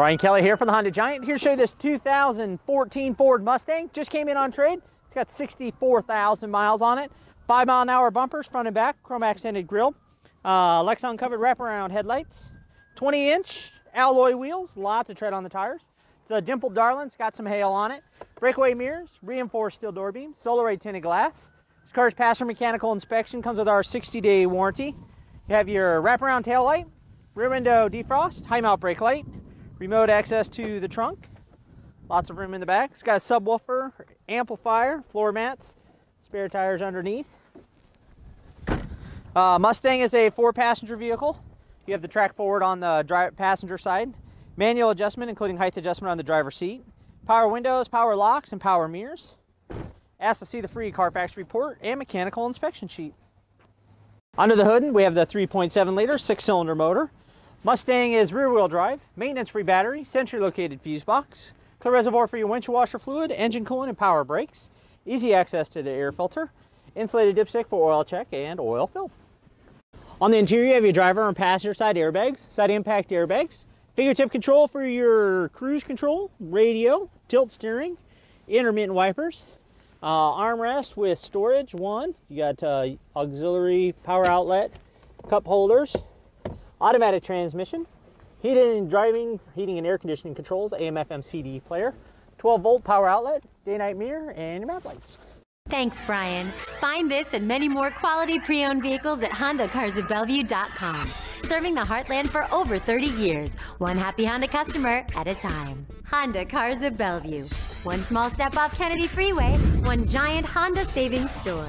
Brian Kelly here for the Honda Giant. Here to show you this 2014 Ford Mustang. Just came in on trade. It's got 64,000 miles on it. Five mile an hour bumpers, front and back, chrome accented grille. Uh, Lexan covered wraparound headlights. 20 inch alloy wheels, lots of tread on the tires. It's a dimpled darling, it's got some hail on it. Breakaway mirrors, reinforced steel door beams, solar tinted glass. This car's passed mechanical inspection, comes with our 60 day warranty. You have your wraparound tail light, rear window defrost, high mount brake light, remote access to the trunk, lots of room in the back. It's got a subwoofer, amplifier, floor mats, spare tires underneath. Uh, Mustang is a four passenger vehicle. You have the track forward on the driver, passenger side, manual adjustment including height adjustment on the driver's seat, power windows, power locks, and power mirrors. Ask to see the free Carfax report and mechanical inspection sheet. Under the hood, we have the 3.7 liter six cylinder motor. Mustang is rear wheel drive, maintenance free battery, centrally located fuse box, clear reservoir for your windshield washer fluid, engine coolant, and power brakes, easy access to the air filter, insulated dipstick for oil check and oil fill. On the interior, you have your driver and passenger side airbags, side impact airbags, fingertip control for your cruise control, radio, tilt steering, intermittent wipers, uh, armrest with storage, one. You got uh, auxiliary power outlet, cup holders, automatic transmission, heating and driving, heating and air conditioning controls, AM FM CD player, 12 volt power outlet, day night mirror, and your map lights. Thanks, Brian. Find this and many more quality pre owned vehicles at HondaCarsOfBellevue.com. Serving the heartland for over 30 years, one happy Honda customer at a time. Honda Cars of Bellevue. One small step off Kennedy Freeway, one giant Honda savings store.